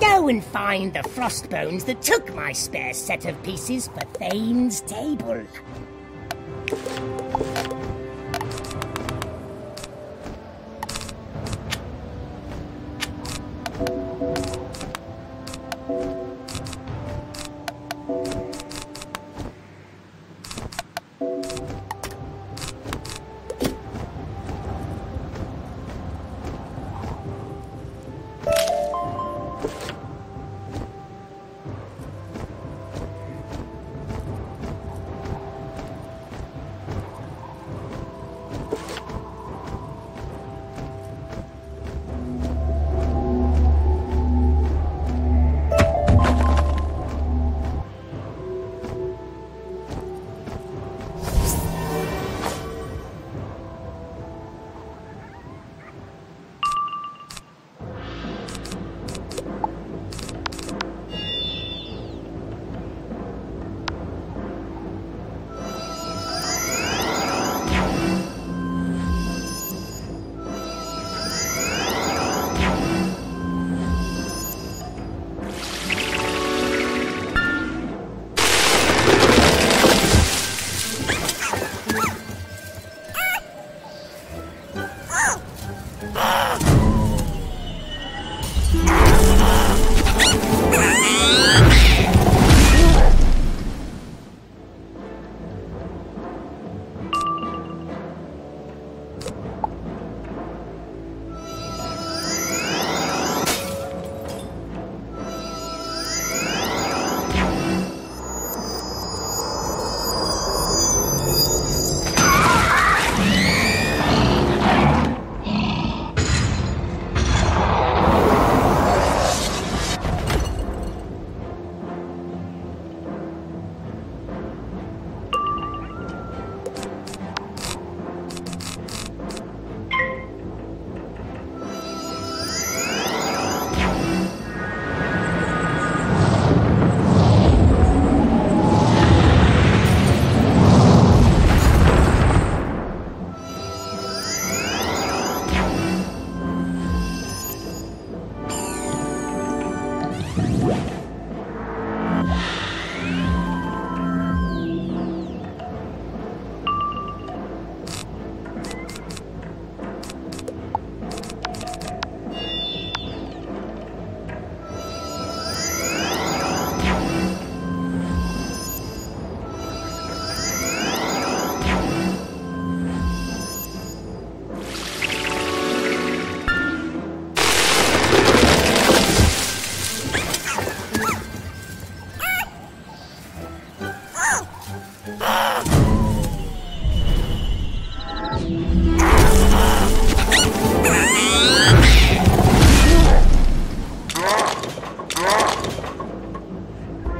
Go and find the frost bones that took my spare set of pieces for Thane's table.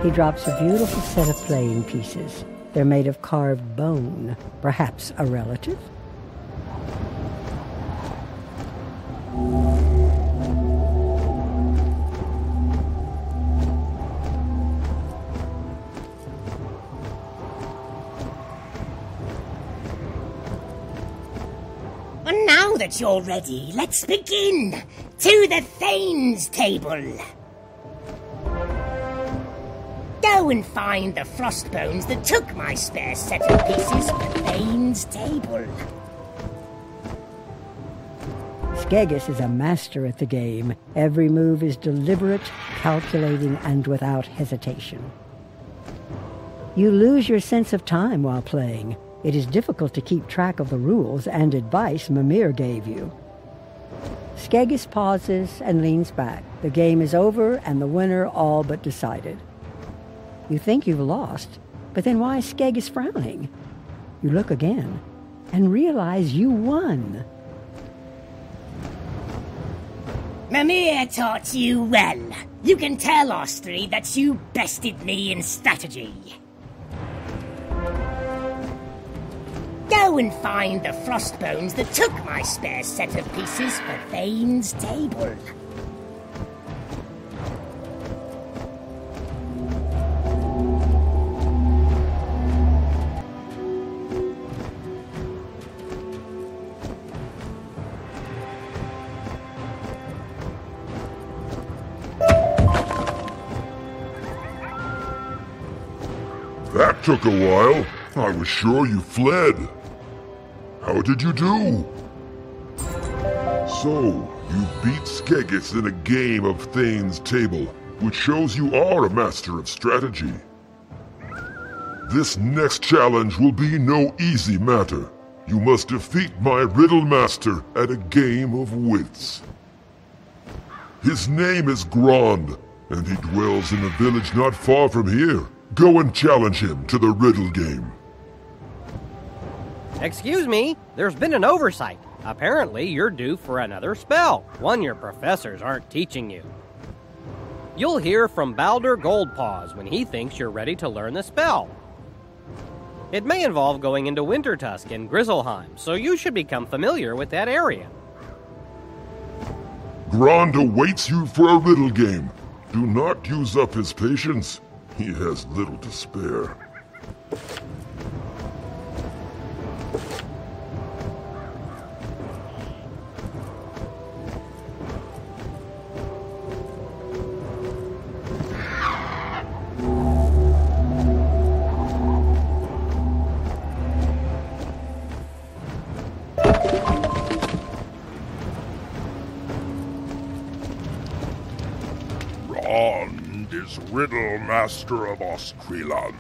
He drops a beautiful set of playing pieces. They're made of carved bone, perhaps a relative? And now that you're ready, let's begin. To the Thane's table. Go and find the frost bones that took my spare set of pieces for Thane's table. Skegis is a master at the game. Every move is deliberate, calculating, and without hesitation. You lose your sense of time while playing. It is difficult to keep track of the rules and advice Mimir gave you. Skegis pauses and leans back. The game is over and the winner all but decided. You think you've lost, but then why Skeg is frowning? You look again and realize you won. Mimir taught you well. You can tell Ostri that you bested me in strategy. Go and find the frost bones that took my spare set of pieces for Thane's table. That took a while. I was sure you fled. How did you do? So, you beat Skegis in a game of Thane's Table, which shows you are a master of strategy. This next challenge will be no easy matter. You must defeat my Riddle Master at a game of wits. His name is Grond, and he dwells in a village not far from here. Go and challenge him to the riddle game. Excuse me, there's been an oversight. Apparently, you're due for another spell, one your professors aren't teaching you. You'll hear from Balder Goldpaws when he thinks you're ready to learn the spell. It may involve going into Wintertusk and Grizzleheim, so you should become familiar with that area. Grond awaits you for a riddle game. Do not use up his patience. He has little to spare. Is Riddle Master of Ostreland,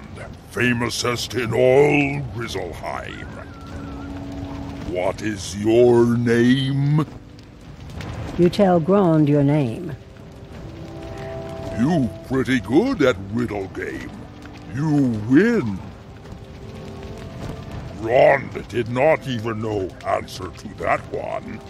famousest in all Grizzleheim. What is your name? You tell Grond your name. You pretty good at riddle game. You win. Grond did not even know answer to that one.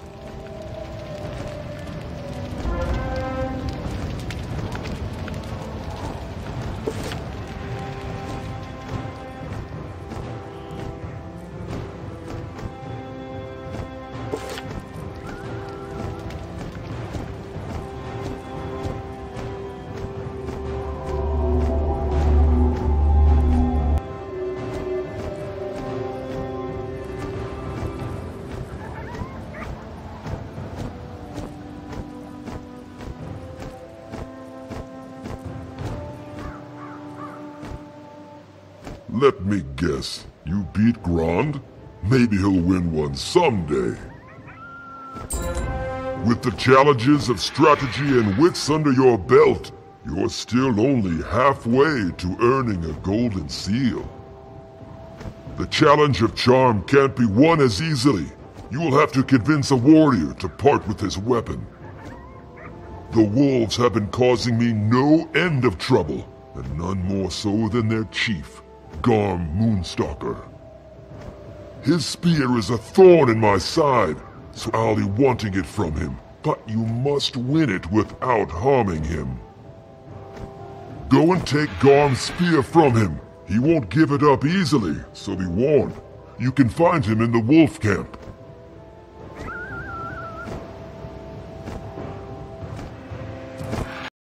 Let me guess. You beat Grond? Maybe he'll win one someday. With the challenges of strategy and wits under your belt, you're still only halfway to earning a golden seal. The challenge of charm can't be won as easily. You will have to convince a warrior to part with his weapon. The wolves have been causing me no end of trouble, and none more so than their chief, Garm Moonstalker. His spear is a thorn in my side, so I'll be wanting it from him, but you must win it without harming him. Go and take Garm's spear from him. He won't give it up easily, so be warned. You can find him in the wolf camp.